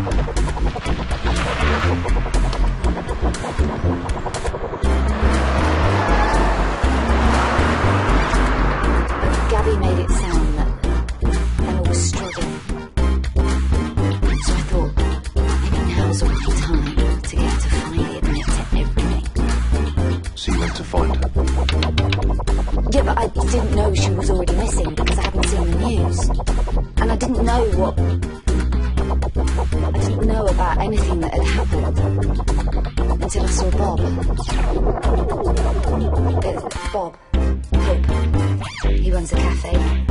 Gabby made it sound that was struggling. So I thought, maybe now's the time to get her to finally admit to everything. So you went to find her. Yeah, but I didn't know she was already missing because I hadn't seen the news. And I didn't know what. Know about anything that had happened until I saw Bob. Bob. Hope. He runs a cafe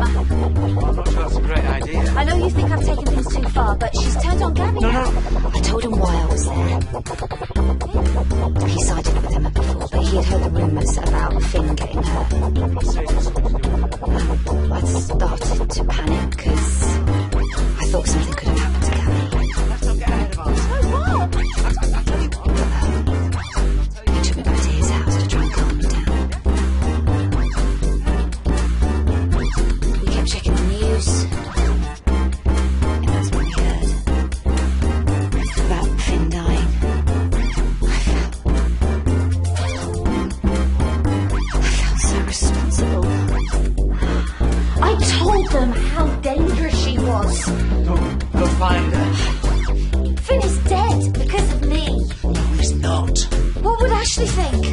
to talk to Emma. I'm not sure that's a great idea. I know you think I've taken things too far, but she's turned on Gabby. No, no. I told him why I was there. He sided with Emma before, but he had heard the rumours about Finn getting hurt. I'd started to panic them how dangerous she was. Go, go find her. Finn is dead because of me. No, he's not. What would Ashley think?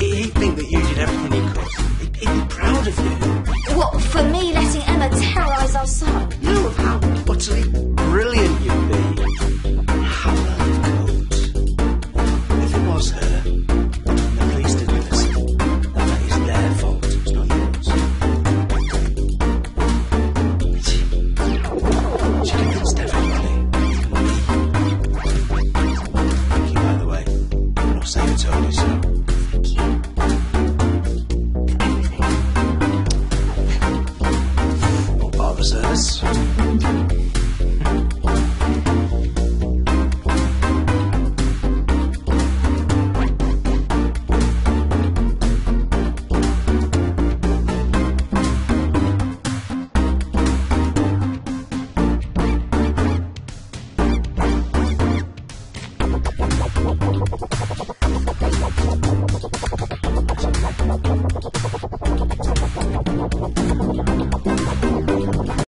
He'd think that you did everything he could. He'd, he'd be proud of you. What, for me letting Emma terrorise our son? officers. Thank